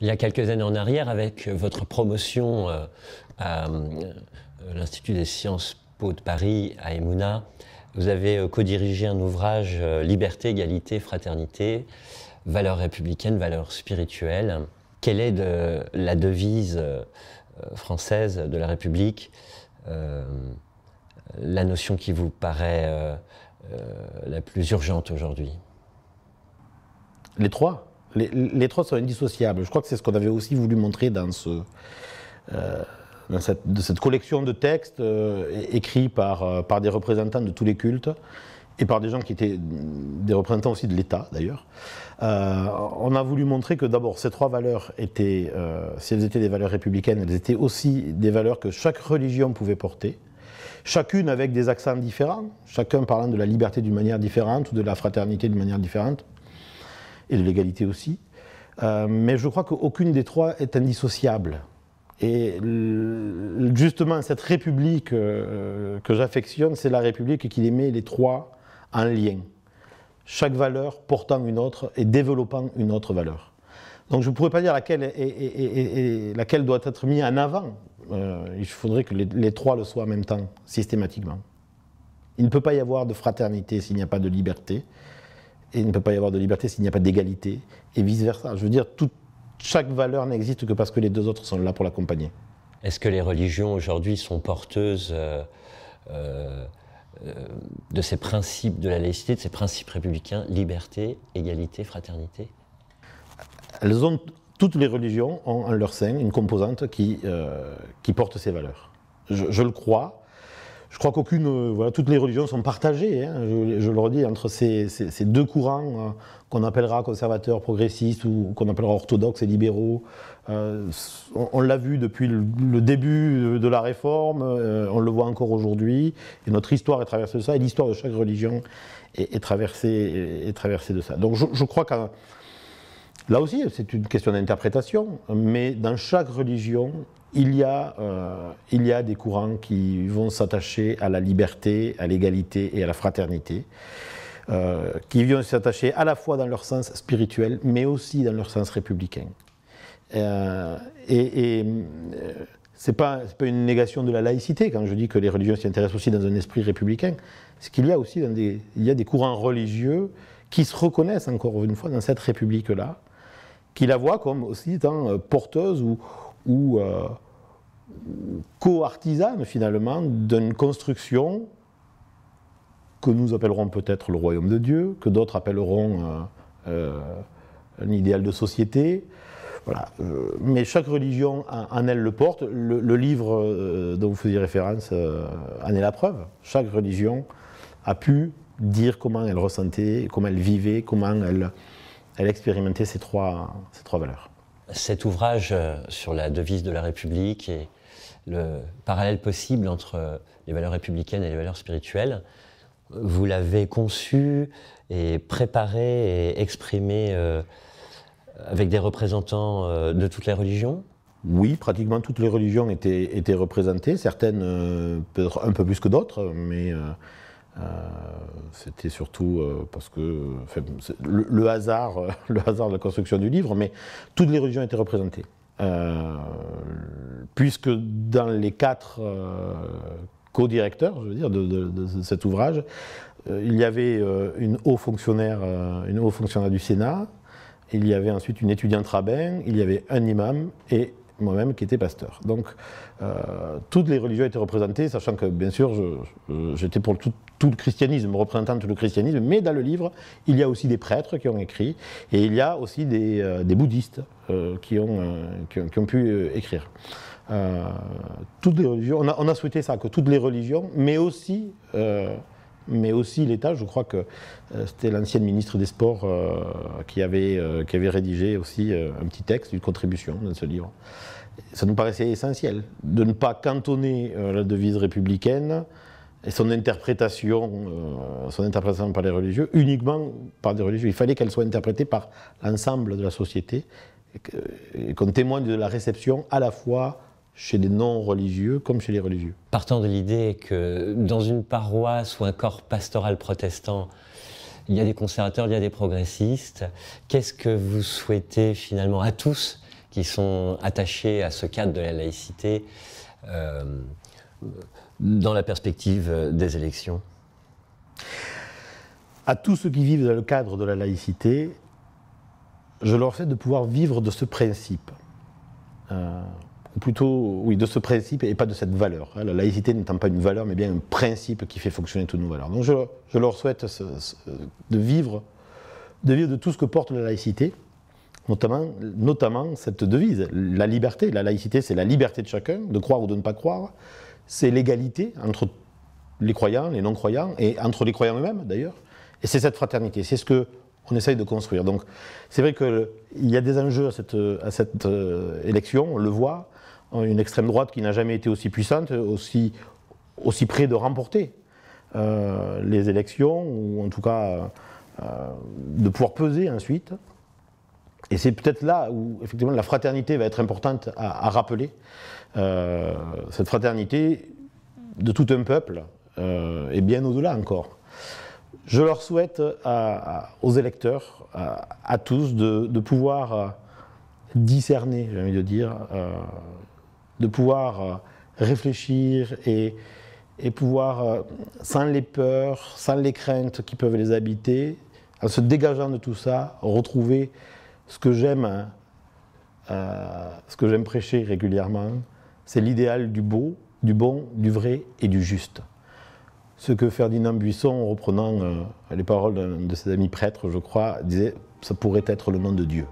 Il y a quelques années en arrière, avec votre promotion à l'Institut des sciences Po de Paris, à Emouna, vous avez co-dirigé un ouvrage Liberté, égalité, fraternité, valeurs républicaines, valeurs spirituelles. Quelle est de, la devise française de la République la notion qui vous paraît euh, euh, la plus urgente aujourd'hui? Les trois. Les, trois sont indissociables. Je crois que c'est ce qu'on avait aussi voulu montrer dans, euh, cette, collection de textes écrits par, par des représentants de tous les cultes et par des gens qui étaient des représentants aussi de l'État d'ailleurs. on a voulu montrer que d'abord ces trois valeurs étaient, si elles étaient des valeurs républicaines, elles étaient aussi des valeurs que chaque religion pouvait porter chacune avec des accents différents, chacun parlant de la liberté d'une manière différente ou de la fraternité d'une manière différente, et de l'égalité aussi. Euh, mais je crois qu'aucune des trois est indissociable. Et justement, cette république euh, que j'affectionne, c'est la république qui les met les trois en lien. Chaque valeur portant une autre et développant une autre valeur. Donc je ne pourrais pas dire laquelle, doit être mise en avant. Euh, il faudrait que les, trois le soient en même temps, systématiquement. Il ne peut pas y avoir de fraternité s'il n'y a pas de liberté, et il ne peut pas y avoir de liberté s'il n'y a pas d'égalité, et vice-versa. Je veux dire, chaque valeur n'existe que parce que les deux autres sont là pour l'accompagner. Est-ce que les religions aujourd'hui sont porteuses euh, euh, de ces principes de la laïcité, de ces principes républicains, liberté, égalité, fraternité? Elles ont toutes les religions ont en leur sein une composante qui, euh, qui porte ces valeurs. Je, le crois. Je crois qu'aucune, euh, voilà, toutes les religions sont partagées, hein. je, le redis, entre ces, deux courants euh, qu'on appellera conservateurs, progressistes ou qu'on appellera orthodoxes et libéraux. on, l'a vu depuis le, début de la réforme, on le voit encore aujourd'hui, et notre histoire est traversée de ça, et l'histoire de chaque religion est, traversée, de ça. Donc je, je crois qu'à Là aussi, c'est une question d'interprétation, mais dans chaque religion, il y, a, euh, il y a des courants qui vont s'attacher à la liberté, à l'égalité et à la fraternité, euh, qui vont s'attacher à la fois dans leur sens spirituel, mais aussi dans leur sens républicain. Euh, et, et ce n'est pas, une négation de la laïcité quand je dis que les religions s'y intéressent aussi dans un esprit républicain. C'est qu'il y a aussi des, il y a des courants religieux qui se reconnaissent encore une fois dans cette république-là, qui la voit comme aussi étant porteuse ou, ou euh, co-artisane finalement d'une construction que nous appellerons peut-être le royaume de Dieu, que d'autres appelleront euh, un idéal de société. Voilà. mais chaque religion en, elle le porte. Le, livre dont vous faisiez référence en est la preuve. Chaque religion a pu dire comment elle ressentait, comment elle vivait, comment elle, expérimentait ces trois valeurs. Cet ouvrage euh, sur la devise de la République et le parallèle possible entre euh, les valeurs républicaines et les valeurs spirituelles, vous l'avez conçu et préparé et exprimé euh, avec des représentants de toutes les religions? Oui, pratiquement toutes les religions étaient, étaient représentées, certaines peut-être un peu plus que d'autres, mais c'était surtout euh, parce que le, hasard, le hasard de la construction du livre, mais toutes les religions étaient représentées. Euh, puisque dans les quatre co-directeurs, je veux dire, de, cet ouvrage, il y avait une haut fonctionnaire, une haut fonctionnaire du Sénat, il y avait ensuite une étudiante rabbin, il y avait un imam et moi-même qui était pasteur. Donc euh, toutes les religions étaient représentées, sachant que bien sûr j'étais pour tout, le christianisme, représentant tout le christianisme, mais dans le livre il y a aussi des prêtres qui ont écrit et il y a aussi des, euh, bouddhistes euh, qui, ont, qui, ont, pu écrire. toutes les religions, on a, on a, souhaité ça, que toutes les religions, mais aussi mais aussi l'État. Je crois que c'était l'ancienne ministre des Sports qui, avait, qui avait rédigé aussi un petit texte, une contribution dans ce livre ça nous paraissait essentiel de ne pas cantonner euh, la devise républicaine et son interprétation, euh, son interprétation par les religieux, uniquement par des religieux. Il fallait qu'elle soit interprétée par l'ensemble de la société et qu'on témoigne de la réception à la fois chez les non-religieux comme chez les religieux. Partant de l'idée que dans une paroisse ou un corps pastoral protestant, il y a des conservateurs, il y a des progressistes, qu'est-ce que vous souhaitez finalement à tous qui sont attachés à ce cadre de la laïcité dans la perspective des élections? À tous ceux qui vivent dans le cadre de la laïcité, je leur souhaite de pouvoir vivre de ce principe. Euh, ou plutôt, oui, de ce principe et pas de cette valeur. Hein. La laïcité n'étant pas une valeur, mais bien un principe qui fait fonctionner toutes nos valeurs. Donc je, leur souhaite de, vivre, de vivre de tout ce que porte la laïcité, notamment, notamment cette devise, la liberté. La laïcité, c'est la liberté de chacun, de croire ou de ne pas croire. C'est l'égalité entre les croyants, les non-croyants, et entre les croyants eux-mêmes d'ailleurs. Et c'est cette fraternité. C'est ce que on essaye de construire. Donc c'est vrai qu'il y a des enjeux à cette, à cette euh, élection, on le voit, une extrême droite qui n'a jamais été aussi puissante, aussi, près de remporter euh, les élections, ou en tout cas euh, de pouvoir peser ensuite. Et c'est peut-être là où effectivement la fraternité va être importante à, rappeler. cette fraternité de tout un peuple, et bien au-delà encore. Je leur souhaite aux électeurs, à, tous, de, pouvoir euh, discerner, j'ai envie de dire, euh, de pouvoir euh, réfléchir et, pouvoir, sans les peurs, sans les craintes qui peuvent les habiter, en se dégageant de tout ça, retrouver ce que j'aime, ce que j'aime prêcher régulièrement, c'est l'idéal du beau, du bon, du vrai et du juste ce que Ferdinand Buisson, en reprenant euh, les paroles d'un de ses amis prêtres, je crois, disait ça pourrait être le nom de Dieu.